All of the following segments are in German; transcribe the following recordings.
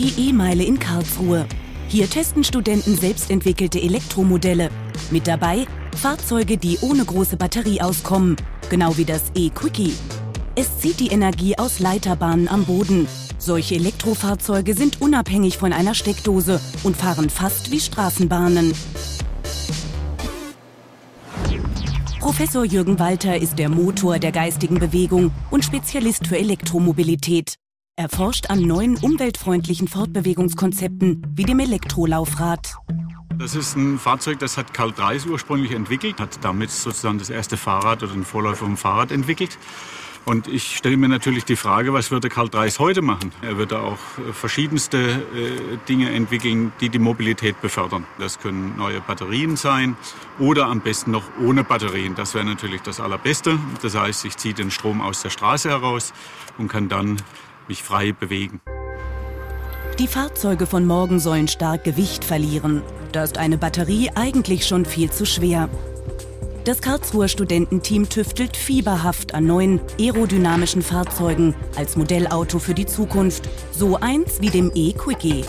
Die E-Meile in Karlsruhe. Hier testen Studenten selbstentwickelte Elektromodelle. Mit dabei Fahrzeuge, die ohne große Batterie auskommen, genau wie das E-Quickie. Es zieht die Energie aus Leiterbahnen am Boden. Solche Elektrofahrzeuge sind unabhängig von einer Steckdose und fahren fast wie Straßenbahnen. Professor Jürgen Walter ist der Motor der geistigen Bewegung und Spezialist für Elektromobilität. Er forscht an neuen umweltfreundlichen Fortbewegungskonzepten wie dem Elektrolaufrad. Das ist ein Fahrzeug, das hat Karl Dreis ursprünglich entwickelt, hat damit sozusagen das erste Fahrrad oder den Vorläufer vom Fahrrad entwickelt. Und ich stelle mir natürlich die Frage, was würde Karl Dreis heute machen? Er würde auch äh, verschiedenste äh, Dinge entwickeln, die die Mobilität befördern. Das können neue Batterien sein oder am besten noch ohne Batterien. Das wäre natürlich das Allerbeste. Das heißt, ich ziehe den Strom aus der Straße heraus und kann dann mich frei bewegen. Die Fahrzeuge von morgen sollen stark Gewicht verlieren. Da ist eine Batterie eigentlich schon viel zu schwer. Das Karlsruher Studententeam tüftelt fieberhaft an neuen aerodynamischen Fahrzeugen als Modellauto für die Zukunft. So eins wie dem E-Quickie.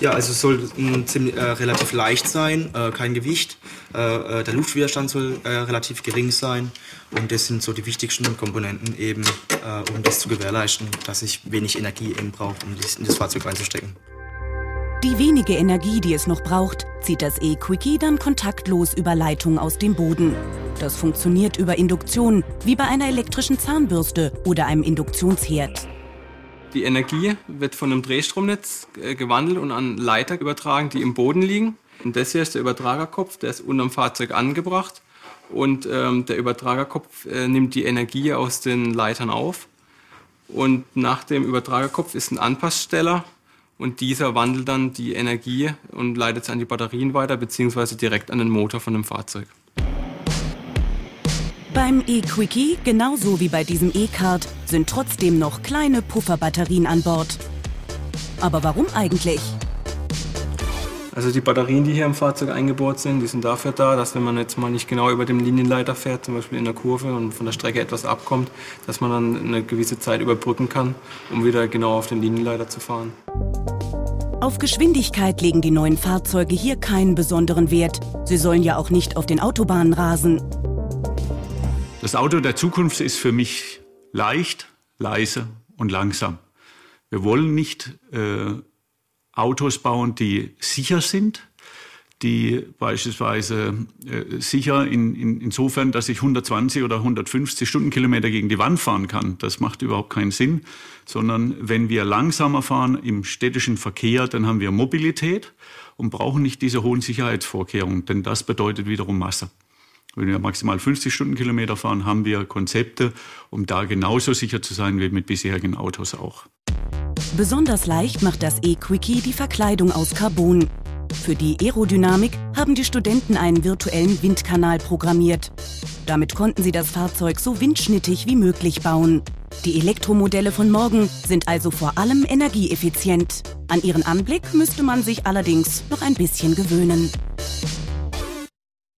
Ja, also es soll m, ziemlich, äh, relativ leicht sein, äh, kein Gewicht. Äh, äh der Luftwiderstand soll äh, relativ gering sein. Und das sind so die wichtigsten Komponenten eben, äh, um das zu gewährleisten, dass ich wenig Energie eben brauche, um das in das Fahrzeug einzustecken. Die wenige Energie, die es noch braucht, zieht das E-Quickie dann kontaktlos über Leitung aus dem Boden. Das funktioniert über Induktion, wie bei einer elektrischen Zahnbürste oder einem Induktionsherd. Die Energie wird von einem Drehstromnetz äh, gewandelt und an Leiter übertragen, die im Boden liegen. Und das hier ist der Übertragerkopf, der ist unterm Fahrzeug angebracht. Und ähm, der Übertragerkopf äh, nimmt die Energie aus den Leitern auf. Und nach dem Übertragerkopf ist ein Anpasssteller, und dieser wandelt dann die Energie und leitet es an die Batterien weiter, beziehungsweise direkt an den Motor von dem Fahrzeug. Beim E-Quickie, genauso wie bei diesem E-Card, sind trotzdem noch kleine Pufferbatterien an Bord. Aber warum eigentlich? Also die Batterien, die hier im Fahrzeug eingebaut sind, die sind dafür da, dass wenn man jetzt mal nicht genau über dem Linienleiter fährt, zum Beispiel in der Kurve und von der Strecke etwas abkommt, dass man dann eine gewisse Zeit überbrücken kann, um wieder genau auf den Linienleiter zu fahren. Auf Geschwindigkeit legen die neuen Fahrzeuge hier keinen besonderen Wert. Sie sollen ja auch nicht auf den Autobahnen rasen. Das Auto der Zukunft ist für mich leicht, leise und langsam. Wir wollen nicht äh, Autos bauen, die sicher sind, die beispielsweise äh, sicher in, in, insofern, dass ich 120 oder 150 Stundenkilometer gegen die Wand fahren kann. Das macht überhaupt keinen Sinn, sondern wenn wir langsamer fahren im städtischen Verkehr, dann haben wir Mobilität und brauchen nicht diese hohen Sicherheitsvorkehrungen, denn das bedeutet wiederum Masse. Wenn wir maximal 50 Stundenkilometer fahren, haben wir Konzepte, um da genauso sicher zu sein wie mit bisherigen Autos auch. Besonders leicht macht das E-Quickie die Verkleidung aus Carbon. Für die Aerodynamik haben die Studenten einen virtuellen Windkanal programmiert. Damit konnten sie das Fahrzeug so windschnittig wie möglich bauen. Die Elektromodelle von morgen sind also vor allem energieeffizient. An ihren Anblick müsste man sich allerdings noch ein bisschen gewöhnen.